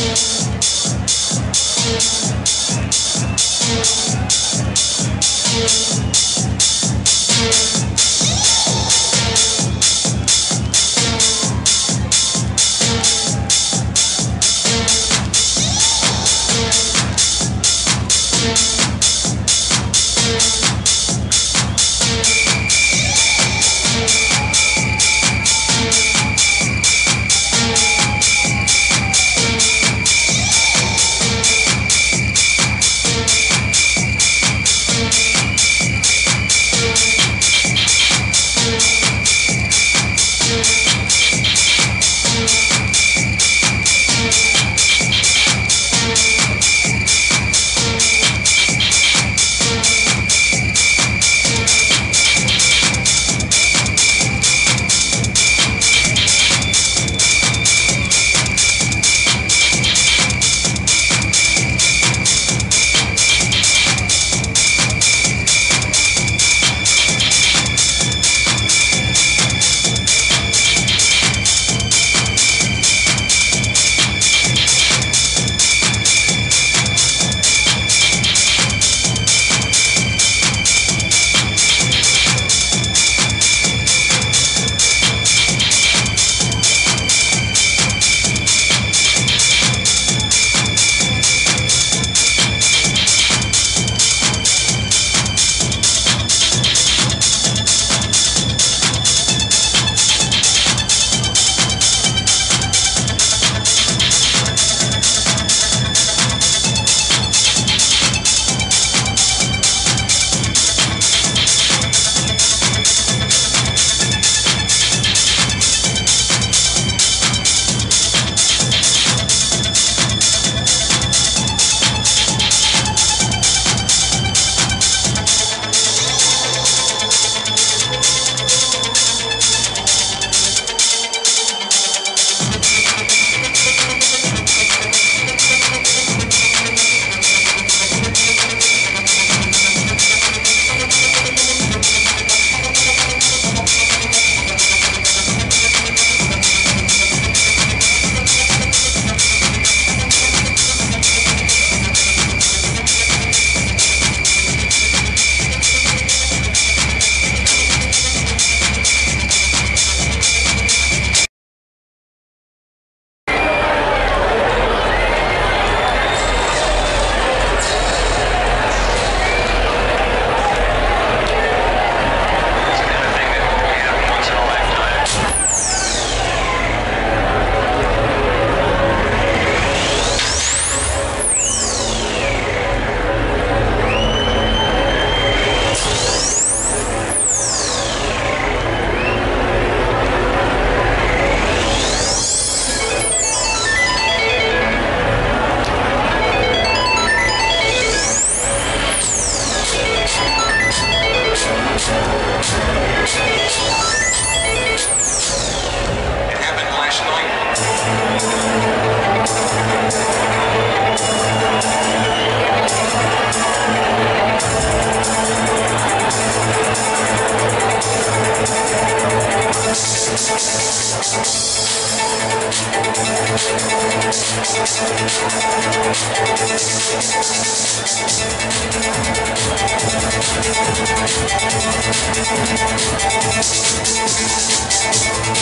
Thank you. Thank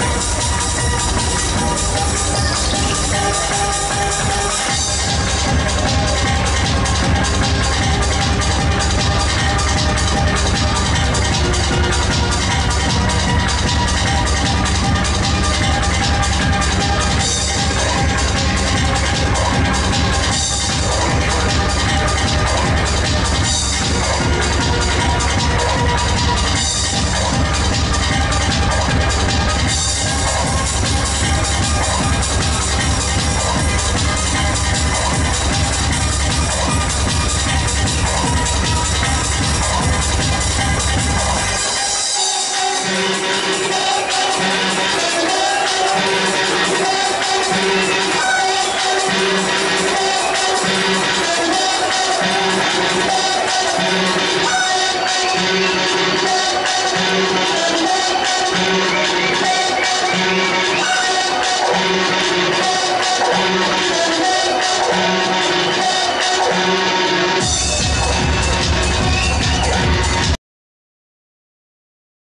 Thank